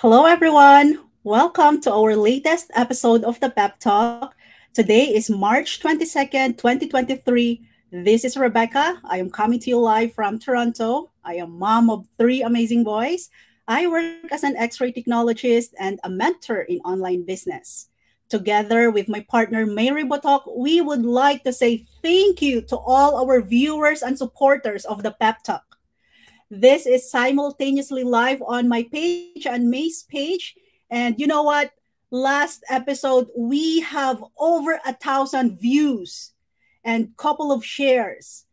Hello, everyone. Welcome to our latest episode of the Pep Talk. Today is March 22nd, 2023. This is Rebecca. I am coming to you live from Toronto. I am mom of three amazing boys. I work as an X-ray technologist and a mentor in online business. Together with my partner Mary Botok, we would like to say thank you to all our viewers and supporters of the Pep Talk. This is simultaneously live on my page and May's page. And you know what? Last episode, we have over a thousand views and couple of shares.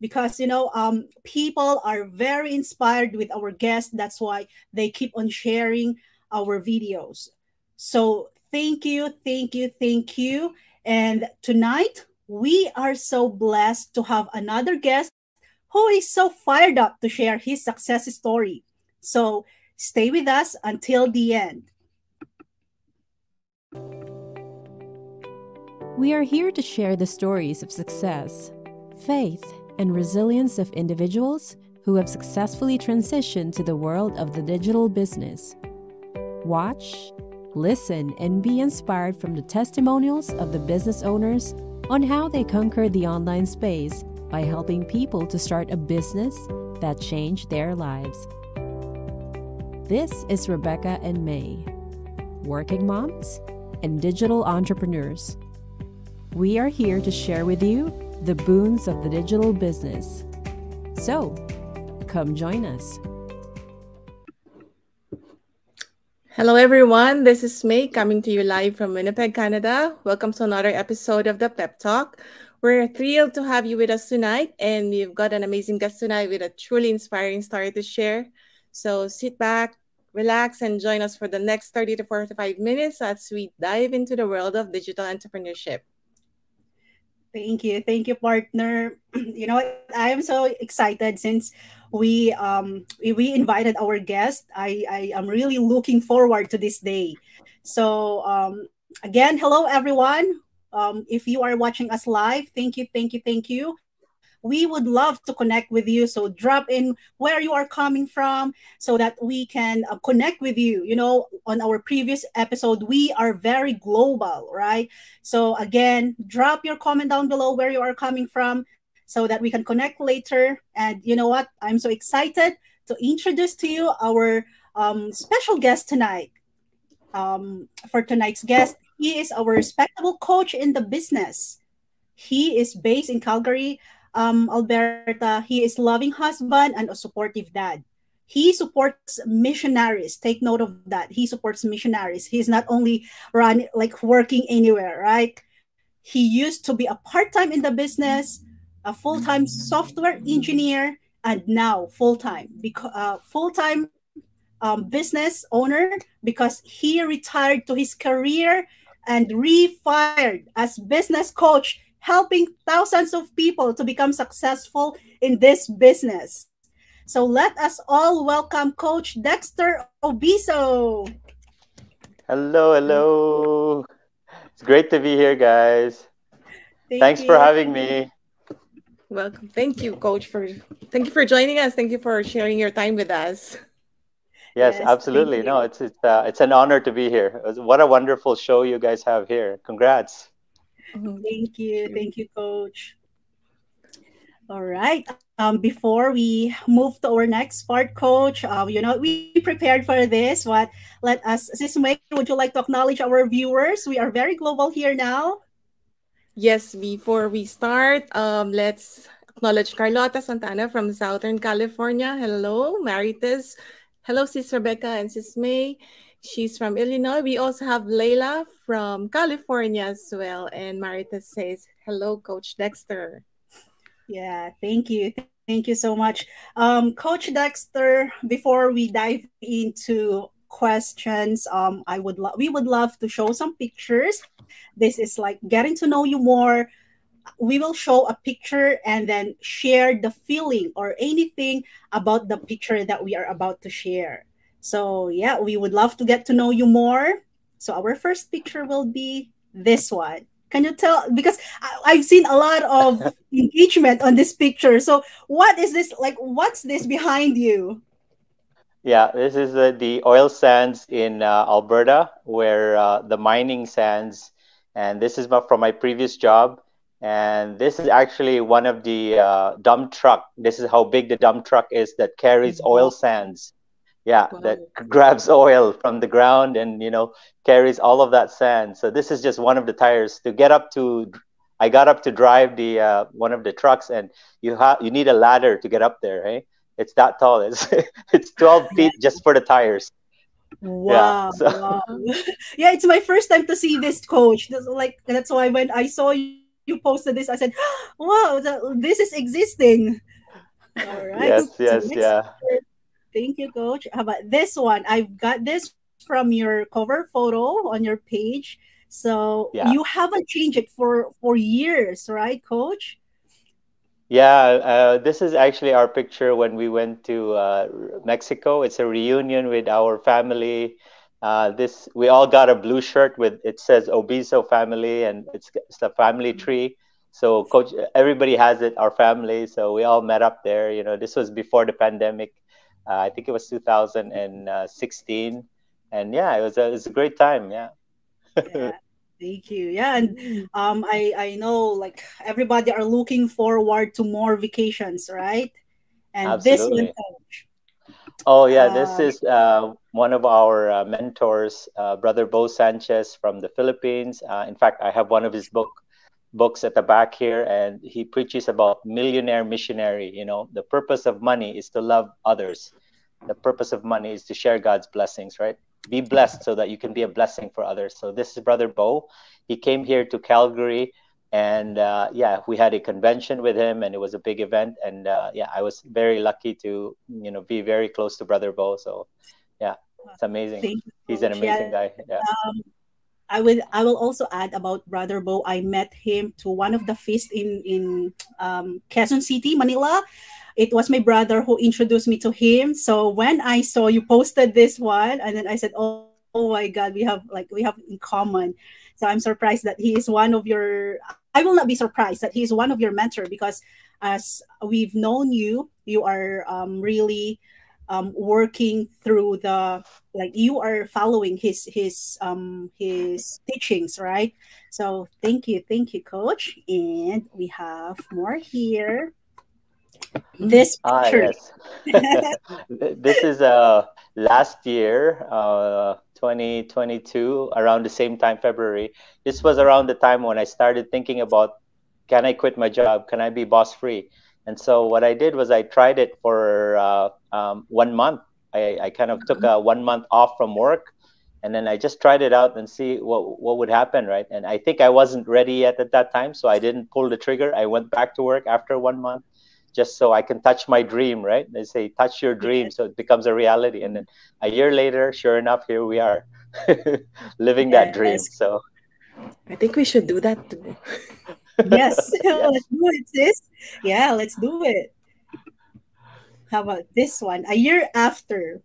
Because you know um, people are very inspired with our guests. That's why they keep on sharing our videos. So thank you thank you thank you. And tonight we are so blessed to have another guest who is so fired up to share his success story. So stay with us until the end. We are here to share the stories of success, faith, and resilience of individuals who have successfully transitioned to the world of the digital business. Watch, listen, and be inspired from the testimonials of the business owners on how they conquered the online space by helping people to start a business that changed their lives. This is Rebecca and May, working moms and digital entrepreneurs. We are here to share with you the boons of the digital business. So, come join us. Hello, everyone. This is May coming to you live from Winnipeg, Canada. Welcome to another episode of the Pep Talk, we're thrilled to have you with us tonight, and we've got an amazing guest tonight with a truly inspiring story to share. So sit back, relax, and join us for the next 30 to 45 minutes as we dive into the world of digital entrepreneurship. Thank you. Thank you, partner. You know, I am so excited since we um we invited our guest. I, I am really looking forward to this day. So um again, hello everyone. Um, if you are watching us live, thank you, thank you, thank you. We would love to connect with you. So drop in where you are coming from so that we can uh, connect with you. You know, on our previous episode, we are very global, right? So again, drop your comment down below where you are coming from so that we can connect later. And you know what? I'm so excited to introduce to you our um, special guest tonight. Um, for tonight's guest, he is a respectable coach in the business. He is based in Calgary, um, Alberta. He is loving husband and a supportive dad. He supports missionaries. Take note of that. He supports missionaries. He's not only run like working anywhere, right? He used to be a part-time in the business, a full-time software engineer, and now full-time because uh, full-time um, business owner because he retired to his career and refired as business coach, helping thousands of people to become successful in this business. So let us all welcome Coach Dexter Obiso. Hello, hello. It's great to be here, guys. Thank Thanks you. for having me. Welcome. Thank you, Coach, for thank you for joining us. Thank you for sharing your time with us. Yes, yes absolutely. No, it's it's uh, it's an honor to be here. What a wonderful show you guys have here. Congrats. Mm-hmm. Thank you, thank you, Coach. All right. Um, before we move to our next part, Coach, uh, you know we prepared for this. What? Let us, Sis May, would you like to acknowledge our viewers? We are very global here now. Yes. Before we start, um, let's acknowledge Carlota Santana from Southern California. Hello, Marites Hello, Sis Rebecca and Sis May. She's from Illinois. We also have Layla from California as well. And Marita says, hello, Coach Dexter. Yeah, thank you. Thank you so much. Um, Coach Dexter, before we dive into questions, um, I would love we would love to show some pictures. This is like getting to know you more, we will show a picture and then share the feeling or anything about the picture that we are about to share. So, yeah, we would love to get to know you more. So, our first picture will be this one. Can you tell? Because I've seen a lot of engagement on this picture. So, what is this like? What's this behind you? Yeah, this is uh, the oil sands in uh, Alberta, where uh, the mining sands, and this is from my previous job. And this is actually one of the uh, dump truck. This is how big the dump truck is that carries oil sands. Yeah, wow. that grabs oil from the ground and you know carries all of that sand. So this is just one of the tires to get up to. I got up to drive the uh, one of the trucks, and you have you need a ladder to get up there. Eh? It's that tall. It's it's 12 feet just for the tires. Wow. Yeah, so. wow. yeah, it's my first time to see this coach. Like that's why when I saw you, you posted this, I said, "Wow, this is existing." All right. Yes, so yes, yeah. Thank you, coach. How about this one? I've got this from your cover photo on your page. So yeah. you haven't changed it for for years, right, coach? Yeah, uh, this is actually our picture when we went to uh, Mexico. It's a reunion with our family. Uh, this we all got a blue shirt with it says Obiso family, and it's it's a family mm-hmm. tree. So coach, everybody has it. Our family. So we all met up there. You know, this was before the pandemic. Uh, I think it was 2016, and yeah, it was a, it was a great time. Yeah. yeah. Thank you. Yeah, and um, I I know like everybody are looking forward to more vacations, right? And Absolutely. this one, Oh yeah, this is uh, one of our uh, mentors, uh, Brother Bo Sanchez from the Philippines. Uh, in fact, I have one of his book books at the back here, and he preaches about millionaire missionary. You know, the purpose of money is to love others. The purpose of money is to share God's blessings, right? be blessed so that you can be a blessing for others. So this is Brother Bo. He came here to Calgary, and uh, yeah, we had a convention with him, and it was a big event. And uh, yeah, I was very lucky to you know be very close to Brother Bo. So yeah, it's amazing. He's an amazing yeah. guy. Yeah. Um, I will I will also add about Brother Bo. I met him to one of the feast in in um, Quezon City, Manila it was my brother who introduced me to him. So when I saw you posted this one, and then I said, "Oh, oh my God, we have like we have in common." So I'm surprised that he is one of your. I will not be surprised that he is one of your mentor because as we've known you, you are um, really um, working through the like you are following his his um his teachings right? So thank you thank you coach. And we have more here this ah, yes. this is uh last year uh 2022 around the same time february. This was around the time when i started thinking about can i quit my job? Can i be boss free? And so what i did was i tried it for uh, um, one month. I, I kind of took a one month off from work and then i just tried it out and see what what would happen right? And i think i wasn't ready yet at that time so i didn't pull the trigger. I went back to work after one month just so I can touch my dream, right? They say touch your dream so it becomes a reality. And then a year later, sure enough, here we are living yes. that dream. So I think we should do that too. yes, let's do it, sis. Yeah, let's do it. How about this one? A year after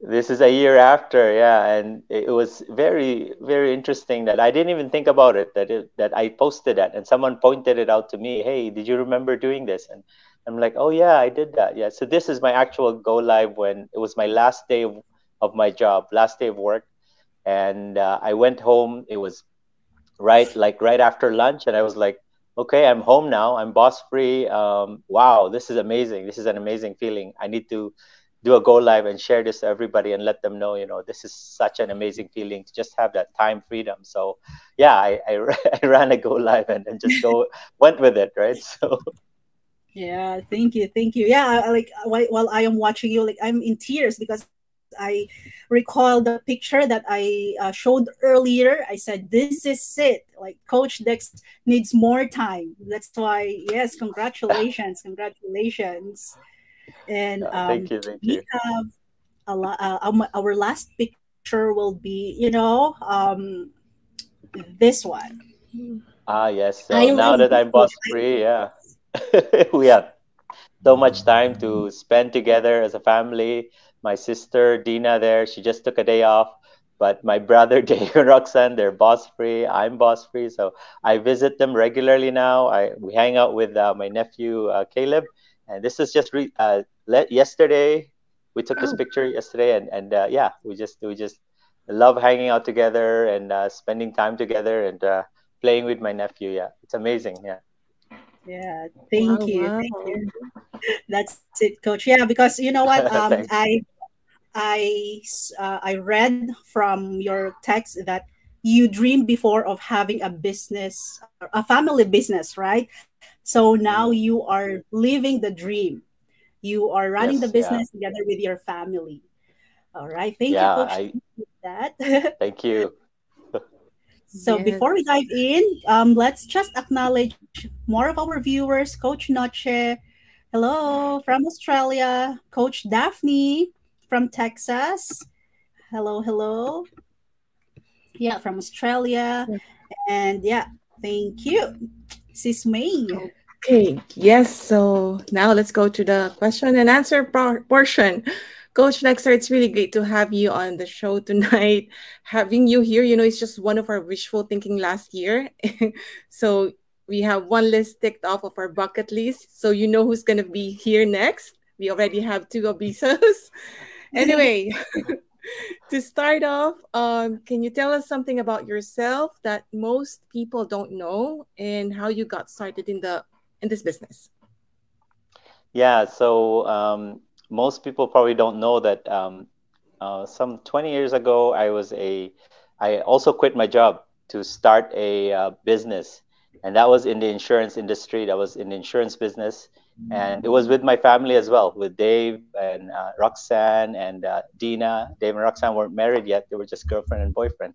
this is a year after yeah and it was very very interesting that i didn't even think about it that it, that i posted that and someone pointed it out to me hey did you remember doing this and i'm like oh yeah i did that. Yeah so this is my actual go live when it was my last day of, of my job last day of work. And uh, i went home. It was right like right after lunch and i was like okay i'm home now. I'm boss free. Um, wow this is amazing. This is an amazing feeling. I need to do a go live and share this to everybody and let them know you know this is such an amazing feeling to just have that time freedom. So yeah i i, I ran a go live and, and just go went with it right? So yeah thank you thank you yeah like while i am watching you like i'm in tears because i recall the picture that i uh, showed earlier i said this is it like coach dex needs more time that's why yes congratulations congratulations and um, thank you, thank we you. have a lot. Uh, um, our last picture will be, you know, um, this one. Ah, yes. So now that I'm boss free, yeah, we have so much time to spend together as a family. My sister Dina there, she just took a day off. But my brother Dave and Roxanne, they're boss free. I'm boss free, so I visit them regularly now. I we hang out with uh, my nephew uh, Caleb, and this is just re- uh, let, yesterday we took this Oh. picture yesterday, and and uh, yeah, we just we just love hanging out together and uh, spending time together and uh, playing with my nephew. Yeah, it's amazing. Yeah. Yeah, thank Wow, you. wow. Thank you. That's it, coach. Yeah, because you know what? Um, I I uh, I read from your text that you dreamed before of having a business, a family business, right? So now Mm. you are living the dream. You are running the Yes, yeah. business together with your family. All right. Thank Yeah, you, coach. I- for that. Thank you. So before we dive in, um, let's just acknowledge more of our viewers. Coach Noche, hello from Australia. Coach Daphne from Texas, hello, hello. Yeah, from Australia, and yeah, thank you, Sis May. Okay, yes. So now let's go to the question and answer por- portion. Coach Dexter, it's really great to have you on the show tonight. Having you here, you know, it's just one of our wishful thinking last year. so we have one list ticked off of our bucket list. So you know who's going to be here next. We already have two Obisos. anyway, to start off, um, can you tell us something about yourself that most people don't know and how you got started in the in this business? Yeah, so um, most people probably don't know that um, uh, some 20 years ago, I was a, I also quit my job to start a uh, business, and that was in the insurance industry. That was in the insurance business, and it was with my family as well, with Dave and uh, Roxanne and uh, Dina. Dave and Roxanne weren't married yet; they were just girlfriend and boyfriend.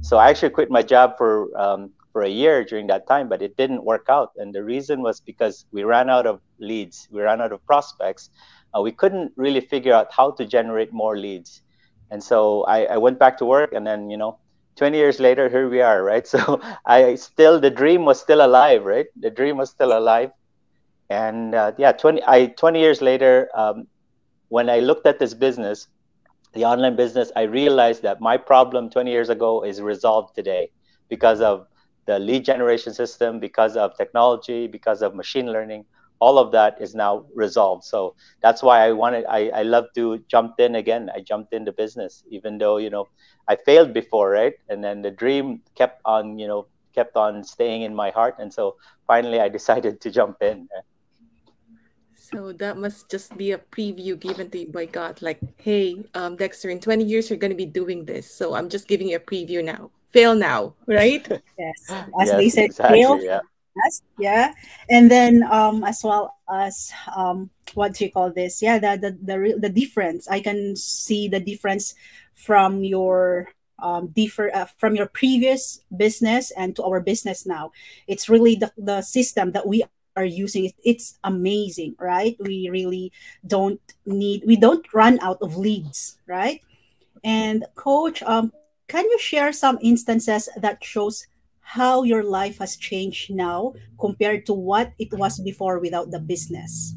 So I actually quit my job for um, for a year during that time, but it didn't work out. And the reason was because we ran out of leads, we ran out of prospects. Uh, we couldn't really figure out how to generate more leads. And so I, I went back to work, and then you know, 20 years later, here we are, right? So I still the dream was still alive, right? The dream was still alive. And uh, yeah, 20 I 20 years later, um, when I looked at this business, the online business, I realized that my problem 20 years ago is resolved today because of the lead generation system, because of technology, because of machine learning. All of that is now resolved. So that's why I wanted, I, I love to jump in again. I jumped into business, even though, you know, I failed before, right? And then the dream kept on, you know, kept on staying in my heart. And so finally I decided to jump in. So that must just be a preview given to you by God, like, hey, um, Dexter, in 20 years you're gonna be doing this. So I'm just giving you a preview now. Fail now, right? Yes, as yes, they said, exactly, fail yeah. Yes, yeah, and then um as well as um what do you call this? Yeah, the the the the difference. I can see the difference from your um differ uh, from your previous business and to our business now. It's really the the system that we are using. It, it's amazing, right? We really don't need we don't run out of leads, right? And coach, um, can you share some instances that shows how your life has changed now compared to what it was before without the business?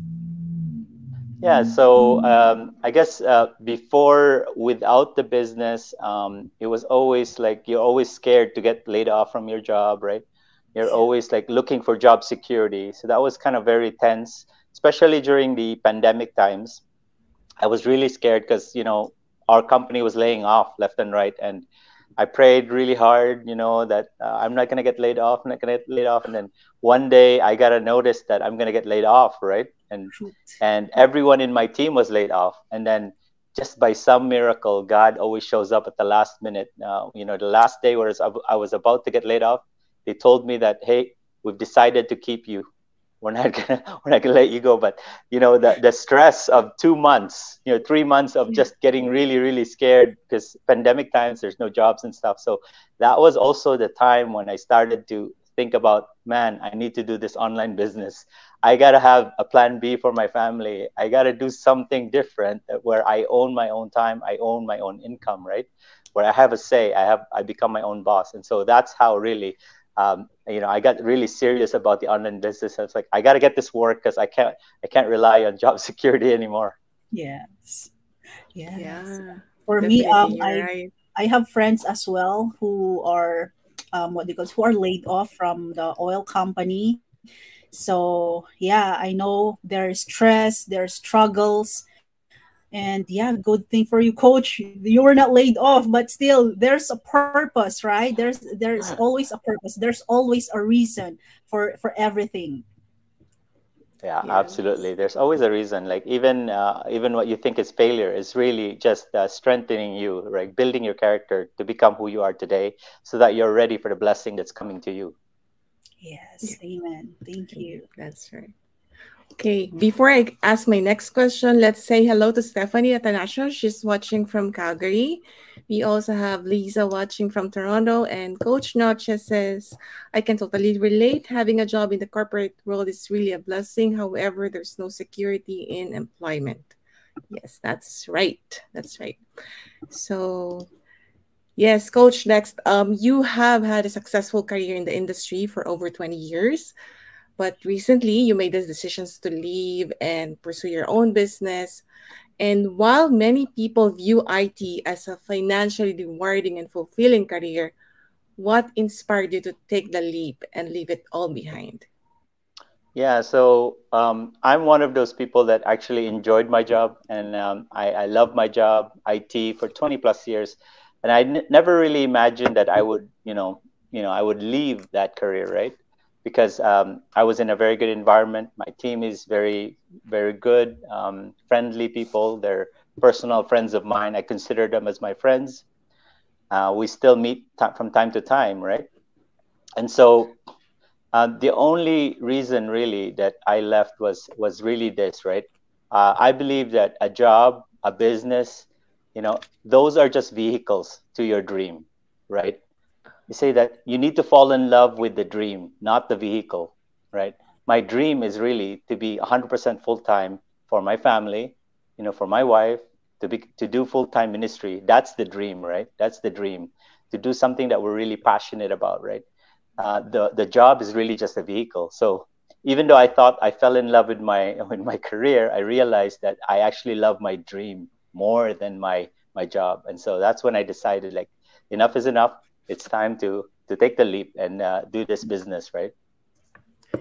Yeah, so um, I guess uh, before, without the business, um, it was always like you're always scared to get laid off from your job, right? You're always like looking for job security. So that was kind of very tense, especially during the pandemic times. I was really scared because, you know, our company was laying off left and right. And I prayed really hard, you know, that uh, I'm not going to get laid off, I'm not going to get laid off. And then one day I got a notice that I'm going to get laid off, right? And and everyone in my team was laid off and then just by some miracle god always shows up at the last minute uh, you know the last day where i was about to get laid off they told me that hey we've decided to keep you we're not gonna we're not gonna let you go but you know the, the stress of two months you know three months of hmm. just getting really really scared because pandemic times there's no jobs and stuff. So that was also the time when i started to think about man i need to do this online business. I got to have a plan b for my family. I got to do something different where i own my own time i own my own income right? Where i have a say i have i become my own boss. And so that's how really um, you know i got really serious about the online business I was like i got to get this work because i can't i can't rely on job security anymore Yes. Yes. Yeah. For me, um, I right. I have friends as well who are um, what they call who are laid off from the oil company. So yeah, I know their stress, their struggles, and yeah good thing for you coach. You were not laid off but still there's a purpose right? There's there's always a purpose. There's always a reason for for everything. Yeah yes. absolutely. There's always a reason. Like even uh, even what you think is failure is really just uh, strengthening you right? Building your character to become who you are today so that you're ready for the blessing that's coming to you. Yes. Amen. Thank you. That's right Okay, before I ask my next question, let's say hello to Stephanie Atanasio. She's watching from Calgary. We also have Lisa watching from Toronto, and Coach Noche says, I can totally relate. Having a job in the corporate world is really a blessing. However, there's no security in employment. Yes, that's right. That's right. So, yes, Coach, next, um, you have had a successful career in the industry for over 20 years. But recently, you made the decisions to leave and pursue your own business. And while many people view IT as a financially rewarding and fulfilling career, what inspired you to take the leap and leave it all behind? Yeah, so um, I'm one of those people that actually enjoyed my job, and um, I, I love my job, IT, for 20 plus years, and I never really imagined that I would, you know, you know, I would leave that career, right? Because um, I was in a very good environment. My team is very, very good, um, friendly people. They're personal friends of mine. I consider them as my friends. Uh, we still meet t- from time to time, right? And so uh, the only reason really that I left was was really this, right? Uh, I believe that a job, a business, you know, those are just vehicles to your dream, right? You say that you need to fall in love with the dream, not the vehicle, right? My dream is really to be 100% full time for my family, you know, for my wife, to be to do full time ministry. That's the dream, right? That's the dream. To do something that we're really passionate about, right? Uh, the the job is really just a vehicle. So even though I thought I fell in love with my with my career, I realized that I actually love my dream more than my my job. And so that's when I decided like enough is enough it's time to to take the leap and uh, do this business right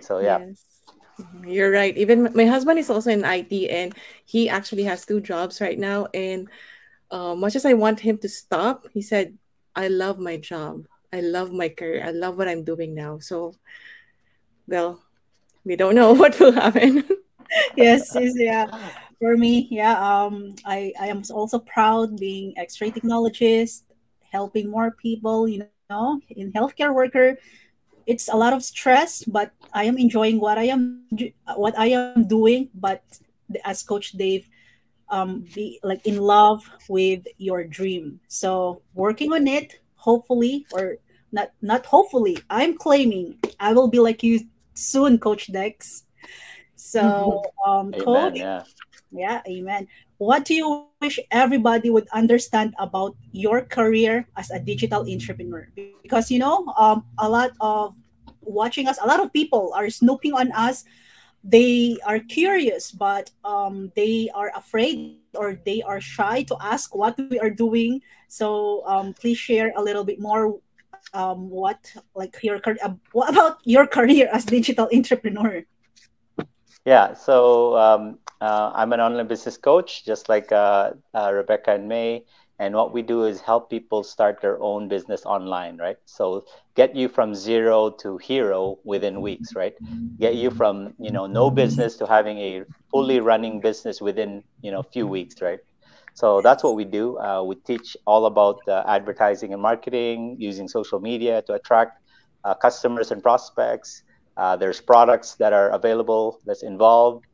so yeah yes. You're right. Even my husband is also in IT and he actually has two jobs right now. And uh, much as I want him to stop, he said, I love my job. I love my career. I love what I'm doing now. So, well, we don't know what will happen. yes, yes, yeah. For me, yeah, um, I, I am also proud being X-ray technologist helping more people, you know, in healthcare worker. It's a lot of stress, but I am enjoying what I am what I am doing. But as Coach Dave, um, be like in love with your dream. So working on it, hopefully, or not not hopefully, I'm claiming I will be like you soon, Coach Dex. So, um, Amen, Coach, yeah. yeah, amen. What do you wish everybody would understand about your career as a digital entrepreneur? Because you know, um, a lot of watching us, a lot of people are snooping on us. They are curious, but um, they are afraid or they are shy to ask what we are doing. So um, please share a little bit more. Um, what like your uh, what about your career as digital entrepreneur? Yeah, so um, uh, I'm an online business coach, just like uh, uh, Rebecca and May. And what we do is help people start their own business online, right? So get you from zero to hero within weeks, right? Get you from you know no business to having a fully running business within you know a few weeks, right? So that's what we do. Uh, we teach all about uh, advertising and marketing using social media to attract uh, customers and prospects. There's products that are available that's involved.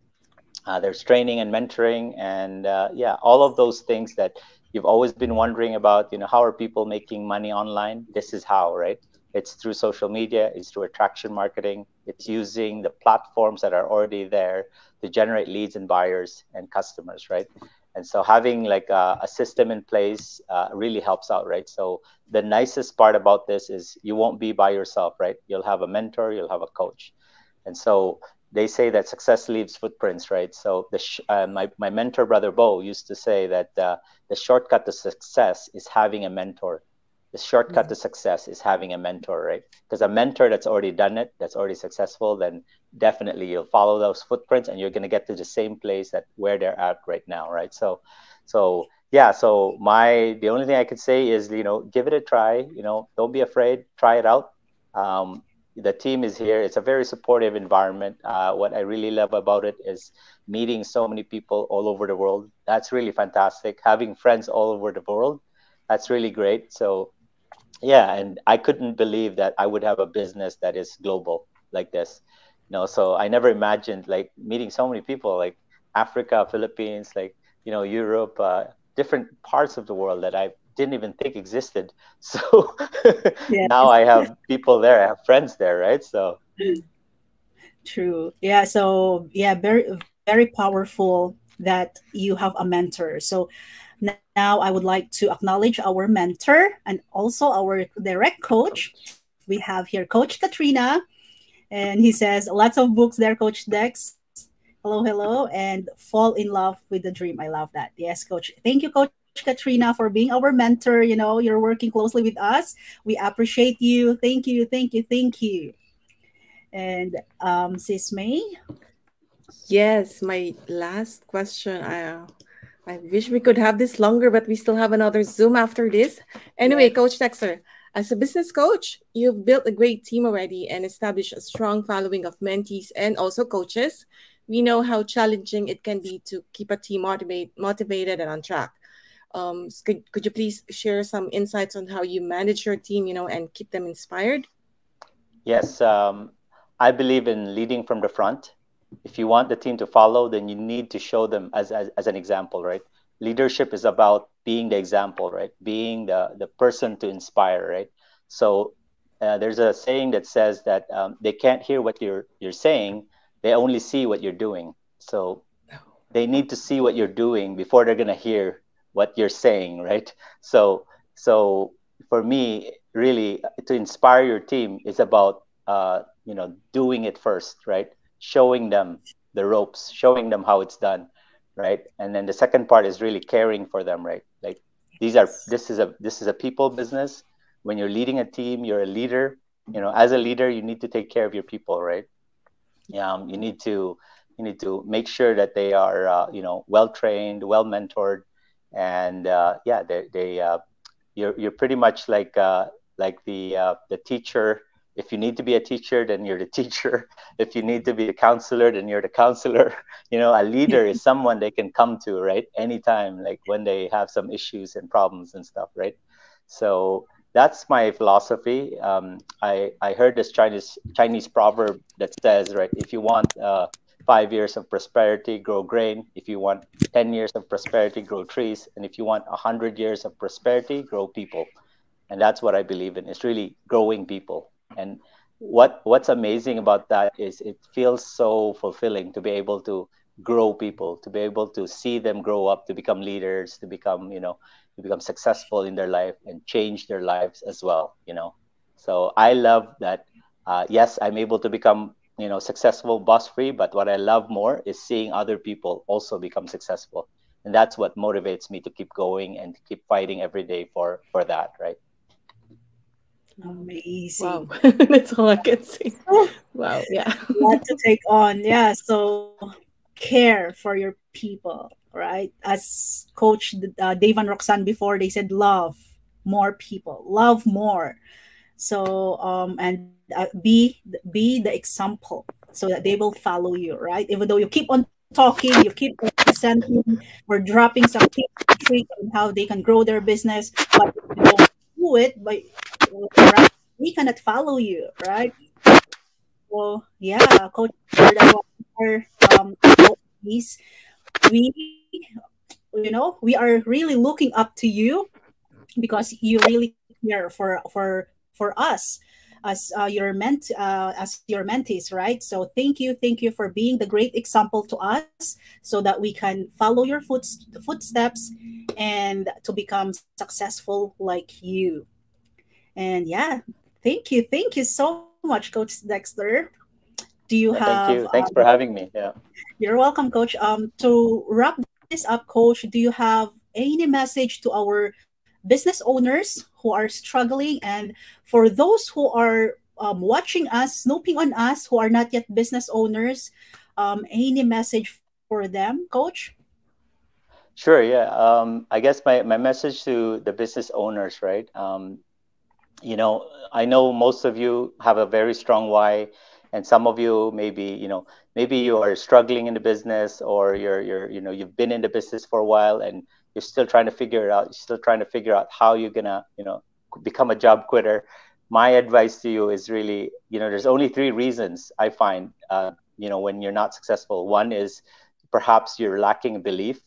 Uh, there's training and mentoring, and uh, yeah, all of those things that you've always been wondering about. You know, how are people making money online? This is how, right? It's through social media. It's through attraction marketing. It's using the platforms that are already there to generate leads and buyers and customers, right? and so having like a, a system in place uh, really helps out right so the nicest part about this is you won't be by yourself right you'll have a mentor you'll have a coach and so they say that success leaves footprints right so the sh- uh, my, my mentor brother bo used to say that uh, the shortcut to success is having a mentor the shortcut mm-hmm. to success is having a mentor right because a mentor that's already done it that's already successful then definitely you'll follow those footprints and you're going to get to the same place that where they're at right now right so So yeah, so my the only thing I could say is you know give it a try. You know, don't be afraid. Try it out. Um, the team is here. It's a very supportive environment. Uh, what I really love about it is meeting so many people all over the world. That's really fantastic. Having friends all over the world, that's really great. So, yeah, and I couldn't believe that I would have a business that is global like this. You know, so I never imagined like meeting so many people like Africa, Philippines, like you know Europe, uh, different parts of the world that I didn't even think existed. So yeah. now I have people there, I have friends there, right? So true. Yeah. So yeah, very very powerful that you have a mentor. So now I would like to acknowledge our mentor and also our direct coach. We have here Coach Katrina, and he says lots of books there, Coach Dex. Hello, hello, and fall in love with the dream. I love that. Yes, Coach. Thank you, Coach Katrina, for being our mentor. You know, you're working closely with us. We appreciate you. Thank you, thank you, thank you. And um, Sis May. Yes, my last question. I, I wish we could have this longer, but we still have another Zoom after this. Anyway, yeah. Coach Dexter, as a business coach, you've built a great team already and established a strong following of mentees and also coaches. We know how challenging it can be to keep a team motivate, motivated and on track. Um, could, could you please share some insights on how you manage your team, you know, and keep them inspired? Yes, um, I believe in leading from the front. If you want the team to follow, then you need to show them as, as, as an example, right? Leadership is about being the example, right? Being the, the person to inspire, right? So uh, there's a saying that says that um, they can't hear what you're you're saying; they only see what you're doing. So they need to see what you're doing before they're gonna hear what you're saying, right? So so for me, really, to inspire your team is about uh, you know doing it first, right? Showing them the ropes, showing them how it's done, right? And then the second part is really caring for them, right? Like these are this is a this is a people business. When you're leading a team, you're a leader. You know, as a leader, you need to take care of your people, right? Um, you need to you need to make sure that they are uh, you know well trained, well mentored, and uh, yeah, they, they uh, you're you're pretty much like uh, like the uh, the teacher. If you need to be a teacher, then you're the teacher. If you need to be a counselor, then you're the counselor. You know, a leader is someone they can come to, right? Anytime, like when they have some issues and problems and stuff, right? So that's my philosophy. Um, I I heard this Chinese Chinese proverb that says, right, if you want uh, five years of prosperity, grow grain. If you want 10 years of prosperity, grow trees. And if you want 100 years of prosperity, grow people. And that's what I believe in. It's really growing people. And what what's amazing about that is it feels so fulfilling to be able to grow people, to be able to see them grow up, to become leaders, to become, you know, to become successful in their life and change their lives as well, you know. So I love that. Uh, yes, I'm able to become you know successful boss free but what i love more is seeing other people also become successful. And that's what motivates me to keep going and to keep fighting every day for for that right? Amazing. Wow. That's all i can see wow yeah. What to take on. Yeah so care for your people right? As coach uh, dave and roxanne before they said love more people love more. So um and uh, be be the example so that they will follow you right? Even though you keep on talking you keep on presenting or dropping some tips on how they can grow their business but you don't do it but right, we cannot follow you right? So yeah coach um we you know we are really looking up to you because you really care for for for us as uh, your ment uh, as your mentees, right? So thank you, thank you for being the great example to us, so that we can follow your foot footsteps and to become successful like you. And yeah, thank you, thank you so much, Coach Dexter. Do you have? Thank you. Thanks um, for having me. Yeah. You're welcome, Coach. Um, to wrap this up, Coach, do you have any message to our business owners who are struggling and for those who are um, watching us snooping on us who are not yet business owners um, any message for them coach Sure. Yeah. Um, I guess my, my message to the business owners, right? Um, you know, I know most of you have a very strong why, and some of you maybe, you know, maybe you are struggling in the business, or you're you're you know you've been in the business for a while and you're still trying to figure it out. You're still trying to figure out how you're gonna, you know, become a job quitter. My advice to you is really, you know, there's only three reasons I find, uh, you know, when you're not successful. One is perhaps you're lacking belief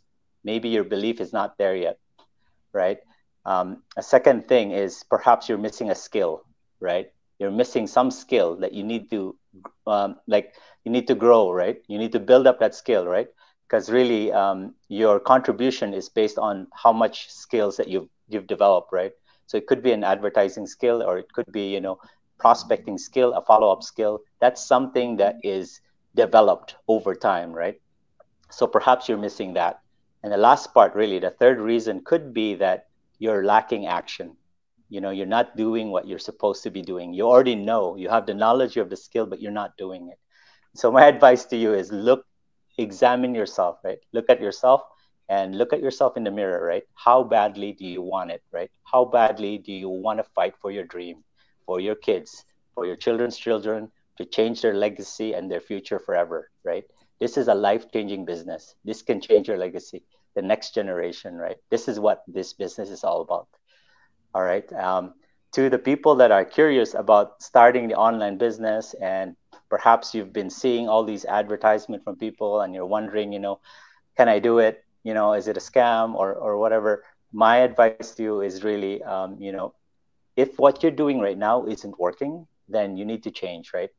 maybe your belief is not there yet, right? Um, a second thing is perhaps you're missing a skill, right? You're missing some skill that you need to, um, like, you need to grow, right? You need to build up that skill, right? Because really, um, your contribution is based on how much skills that you've you've developed, right? So it could be an advertising skill, or it could be, you know, prospecting skill, a follow up skill. That's something that is developed over time, right? So perhaps you're missing that. And the last part, really, the third reason could be that you're lacking action. You know, you're not doing what you're supposed to be doing. You already know, you have the knowledge, you have the skill, but you're not doing it. So my advice to you is look, examine yourself, right? Look at yourself and look at yourself in the mirror, right? How badly do you want it, right? How badly do you want to fight for your dream, for your kids, for your children's children, to change their legacy and their future forever, right? This is a life changing business. This can change your legacy, the next generation, right? This is what this business is all about. All right. Um, to the people that are curious about starting the online business and perhaps you've been seeing all these advertisements from people and you're wondering, you know, can I do it? You know, is it a scam or, or whatever? My advice to you is really, um, you know, if what you're doing right now isn't working, then you need to change, right?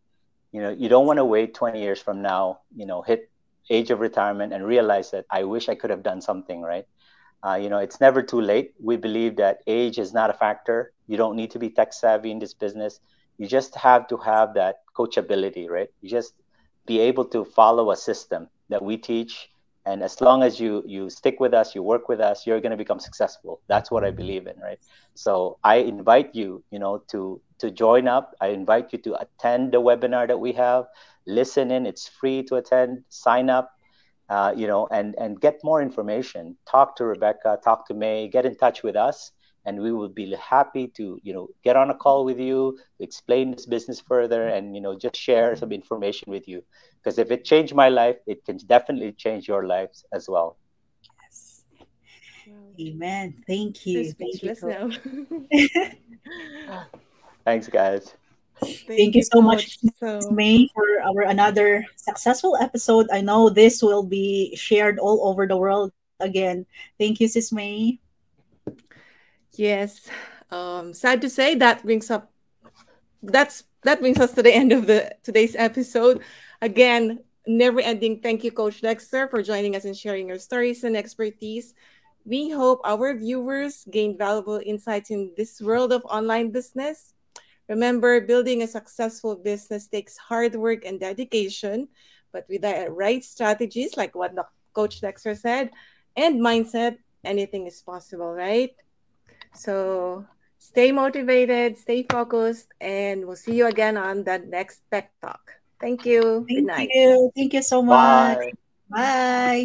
you know you don't want to wait 20 years from now you know hit age of retirement and realize that i wish i could have done something right uh, you know it's never too late we believe that age is not a factor you don't need to be tech savvy in this business you just have to have that coachability right? You just be able to follow a system that we teach and as long as you you stick with us you work with us you're going to become successful. That's what i believe in right? So i invite you you know to to join up. I invite you to attend the webinar that we have. Listen in. It's free to attend. Sign up uh, you know and and get more information. Talk to rebecca talk to may get in touch with us and we will be happy to you know get on a call with you explain this business further and you know just share some information with you because if it changed my life it can definitely change your lives as well yes amen thank you thank you now. thanks guys Thank, Thank you so much, so. May, for our another successful episode. I know this will be shared all over the world again. Thank you, Sis May. Yes. Um, sad to say that brings up that's that brings us to the end of the today's episode. Again, never ending. Thank you, Coach Dexter, for joining us and sharing your stories and expertise. We hope our viewers gained valuable insights in this world of online business. Remember, building a successful business takes hard work and dedication, but with the right strategies, like what Coach Dexter said, and mindset, anything is possible, right? So stay motivated, stay focused, and we'll see you again on the next Pep Talk. Thank you. Thank Good night. You. Thank you so much. Bye. Bye.